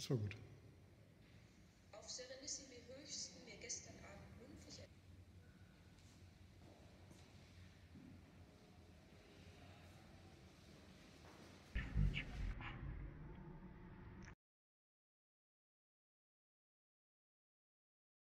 Das war gut. Auf Serenissimi höchsten